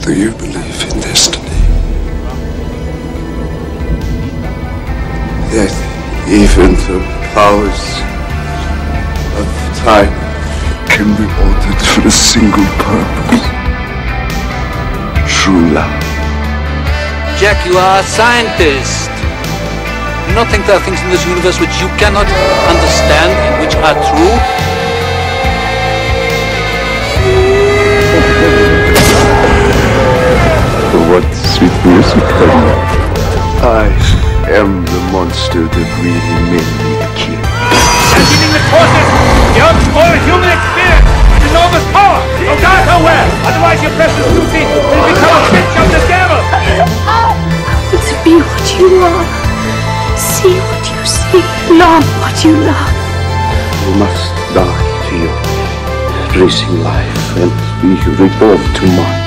Do you believe in destiny? That even the powers of time can be altered for a single purpose. True love. Jack, you are a scientist. Do you not think there are things in this universe which you cannot understand and which are true? What sweet music, honey. I am the monster that really made me the king. Leading the forces, the unspoiled human experience, with enormous power. Go guard her well, otherwise your precious Lucy will become a bitch of the devil. I want to be what you are, see what you see, love what you love. You must die to your racing life and be reborn tomorrow.